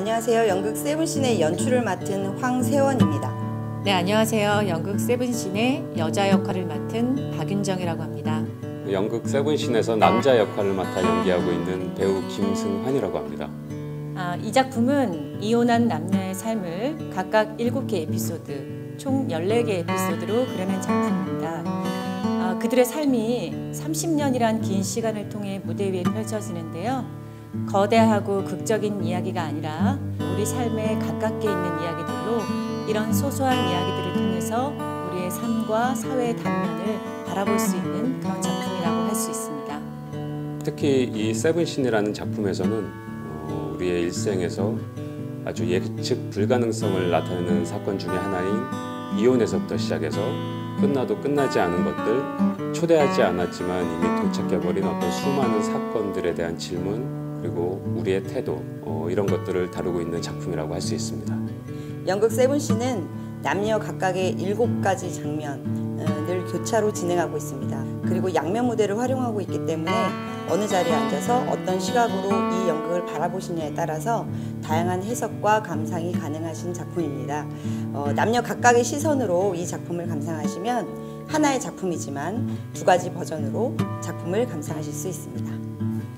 안녕하세요. 연극 세븐신의 연출을 맡은 황세원입니다. 네, 안녕하세요. 연극 세븐신의 여자 역할을 맡은 박윤정이라고 합니다. 연극 세븐신에서 남자 역할을 맡아 연기하고 있는 배우 김승환이라고 합니다. 아, 이 작품은 이혼한 남녀의 삶을 각각 7개 에피소드, 총 14개 에피소드로 그려낸 작품입니다. 아, 그들의 삶이 30년이란 긴 시간을 통해 무대 위에 펼쳐지는데요. 거대하고 극적인 이야기가 아니라 우리 삶에 가깝게 있는 이야기들로 이런 소소한 이야기들을 통해서 우리의 삶과 사회의 단면을 바라볼 수 있는 그런 작품이라고 할 수 있습니다. 특히 이 세븐신이라는 작품에서는 어, 우리의 일생에서 아주 예측 불가능성을 나타내는 사건 중에 하나인 이혼에서부터 시작해서 끝나도 끝나지 않은 것들, 초대하지 않았지만 이미 도착해버린 어떤 수많은 사건들에 대한 질문, 그리고 우리의 태도, 어, 이런 것들을 다루고 있는 작품이라고 할 수 있습니다. 연극 세븐신은 남녀 각각의 7가지 장면을 교차로 진행하고 있습니다. 그리고 양면 무대를 활용하고 있기 때문에 어느 자리에 앉아서 어떤 시각으로 이 연극을 바라보시냐에 따라서 다양한 해석과 감상이 가능하신 작품입니다. 어, 남녀 각각의 시선으로 이 작품을 감상하시면 하나의 작품이지만 두 가지 버전으로 작품을 감상하실 수 있습니다.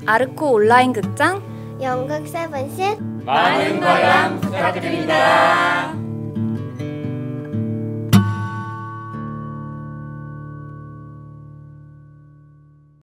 아르코 온라인 극장? 연극 세븐신 많은 관람 부탁드립니다.